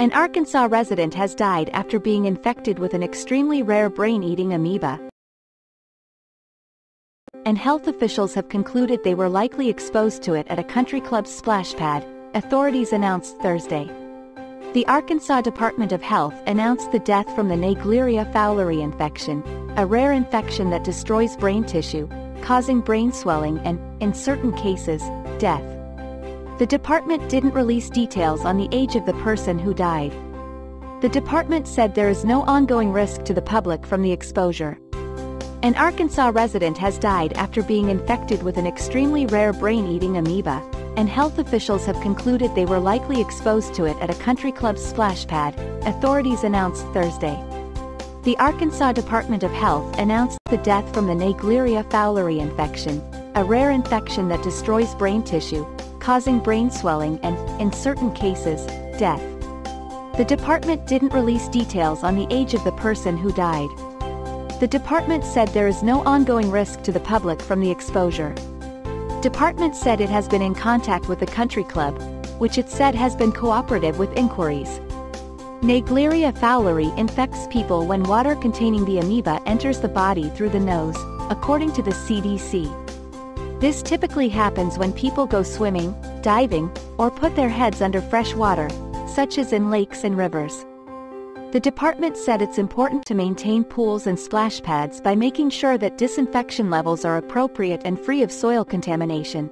An Arkansas resident has died after being infected with an extremely rare brain-eating amoeba. And health officials have concluded they were likely exposed to it at a country club's splash pad, authorities announced Thursday. The Arkansas Department of Health announced the death from the Naegleria fowleri infection, a rare infection that destroys brain tissue, causing brain swelling and, in certain cases, death. The department didn't release details on the age of the person who died. The department said there is no ongoing risk to the public from the exposure. An Arkansas resident has died after being infected with an extremely rare brain-eating amoeba, and health officials have concluded they were likely exposed to it at a country club's splash pad, authorities announced Thursday. The Arkansas Department of Health announced the death from the Naegleria fowleri infection, a rare infection that destroys brain tissue, causing brain swelling and, in certain cases, death. The department didn't release details on the age of the person who died. The department said there is no ongoing risk to the public from the exposure. Department said it has been in contact with the country club, which it said has been cooperative with inquiries. Naegleria fowleri infects people when water containing the amoeba enters the body through the nose, according to the CDC. This typically happens when people go swimming, diving, or put their heads under fresh water, such as in lakes and rivers. The department said it's important to maintain pools and splash pads by making sure that disinfection levels are appropriate and free of soil contamination.